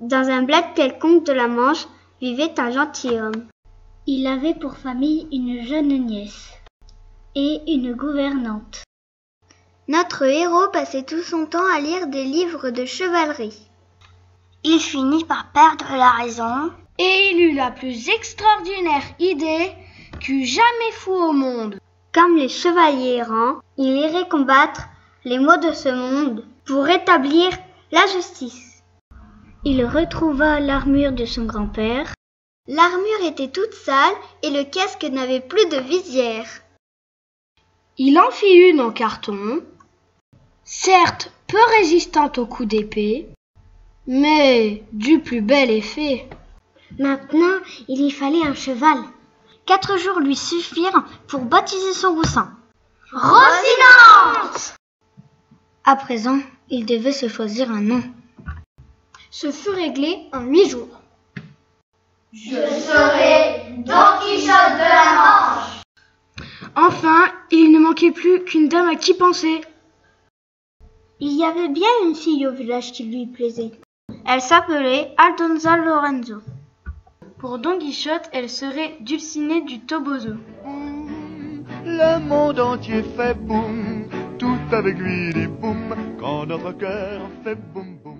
Dans un bled quelconque de la Manche vivait un gentilhomme. Il avait pour famille une jeune nièce et une gouvernante. Notre héros passait tout son temps à lire des livres de chevalerie. Il finit par perdre la raison et il eut la plus extraordinaire idée qu'eût jamais fou au monde. Comme les chevaliers errants, il irait combattre les maux de ce monde pour rétablir la justice. Il retrouva l'armure de son grand-père. L'armure était toute sale et le casque n'avait plus de visière. Il en fit une en carton, certes peu résistante aux coups d'épée, mais du plus bel effet. Maintenant, il y fallait un cheval. Quatre jours lui suffirent pour baptiser son roussin. Rocinante À présent, il devait se choisir un nom. Ce fut réglé en huit jours. Je serai Don Quichotte de la Manche. Enfin, il ne manquait plus qu'une dame à qui penser. Il y avait bien une fille au village qui lui plaisait. Elle s'appelait Aldonza Lorenzo. Pour Don Quichotte, elle serait Dulcinée du Toboso. Le monde entier fait boum, tout avec lui dit boum, quand notre cœur fait boum.